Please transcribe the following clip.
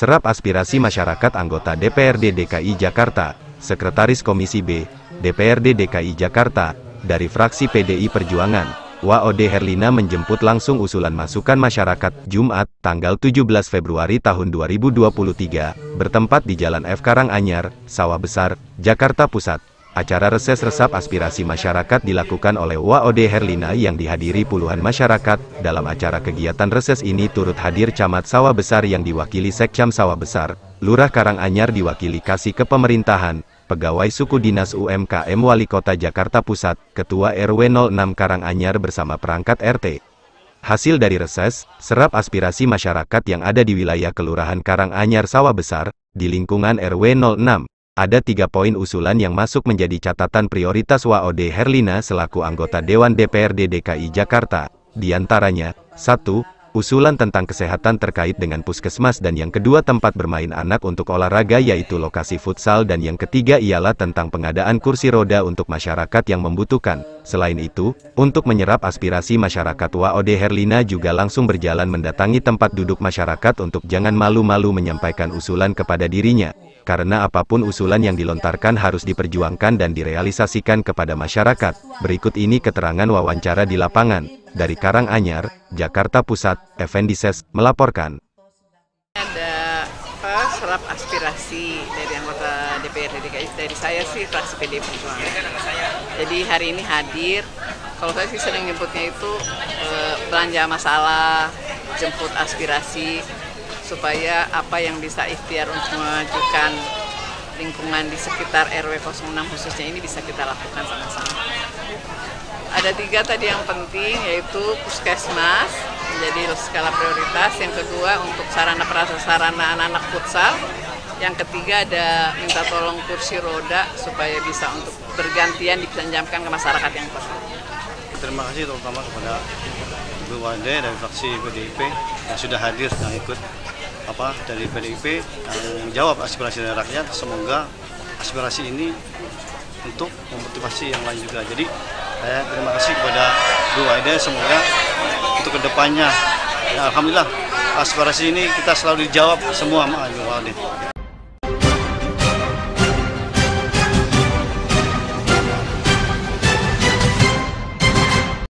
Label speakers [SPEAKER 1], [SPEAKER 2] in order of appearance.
[SPEAKER 1] serap aspirasi masyarakat anggota DPRD DKI Jakarta, Sekretaris Komisi B, DPRD DKI Jakarta, dari fraksi PDI Perjuangan, WAOD Herlina menjemput langsung usulan masukan masyarakat, Jumat, tanggal 17 Februari tahun 2023, bertempat di Jalan F Karanganyar, Sawah Besar, Jakarta Pusat. Acara reses resap aspirasi masyarakat dilakukan oleh WAOD Herlina yang dihadiri puluhan masyarakat. Dalam acara kegiatan reses ini turut hadir Camat Sawah Besar yang diwakili Sekcam Sawah Besar, Lurah Karanganyar diwakili Kasih Kepemerintahan, Pegawai Suku Dinas UMKM Wali Kota Jakarta Pusat, Ketua RW 06 Karanganyar bersama perangkat RT. Hasil dari reses, serap aspirasi masyarakat yang ada di wilayah Kelurahan Karanganyar Sawah Besar, di lingkungan RW 06. Ada tiga poin usulan yang masuk menjadi catatan prioritas WAOD Herlina selaku anggota Dewan DPRD DKI Jakarta. Di antaranya, 1 usulan tentang kesehatan terkait dengan puskesmas dan yang kedua tempat bermain anak untuk olahraga yaitu lokasi futsal dan yang ketiga ialah tentang pengadaan kursi roda untuk masyarakat yang membutuhkan. Selain itu, untuk menyerap aspirasi masyarakat WAOD Herlina juga langsung berjalan mendatangi tempat duduk masyarakat untuk jangan malu-malu menyampaikan usulan kepada dirinya. Karena apa pun usulan yang dilontarkan harus diperjuangkan dan direalisasikan kepada masyarakat. Berikut ini keterangan wawancara di lapangan. Dari Karanganyar, Jakarta Pusat, Effendi Ses melaporkan.
[SPEAKER 2] Serap aspirasi dari anggota DPRD DKI, dari saya sih fraksi PD Perjuangan. Jadi hari ini hadir, kalau saya sih sering nyebutnya itu eh, belanja masalah, jemput aspirasi, supaya apa yang bisa ikhtiar untuk memajukan lingkungan di sekitar RW 06 khususnya ini bisa kita lakukan sama-sama ada tiga tadi yang penting yaitu puskesmas menjadi skala prioritas yang kedua untuk sarana prasarana anak-anak futsal yang ketiga ada minta tolong kursi roda supaya bisa untuk bergantian dipinjamkan ke masyarakat yang perlu.
[SPEAKER 3] Terima kasih terutama kepada Ibu Wande dari fraksi PDIP yang sudah hadir dan ikut apa dari PDIP yang menjawab aspirasi dari rakyat. Semoga aspirasi ini untuk memotivasi yang lain juga. Jadi saya terima kasih kepada Bu Aida semoga untuk ke depannya ya, Alhamdulillah aspirasi ini kita selalu dijawab semua Aida.